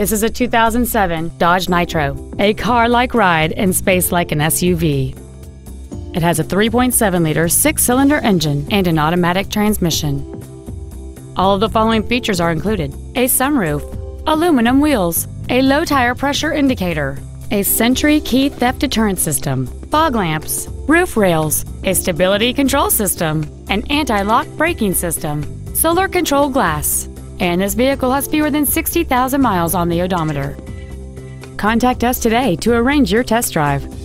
This is a 2007 Dodge Nitro, a car-like ride in space like an SUV. It has a 3.7-liter six-cylinder engine and an automatic transmission. All of the following features are included. A sunroof, aluminum wheels, a low tire pressure indicator, a Sentry key theft deterrent system, fog lamps, roof rails, a stability control system, an anti-lock braking system, solar control glass, and this vehicle has fewer than 60,000 miles on the odometer. Contact us today to arrange your test drive.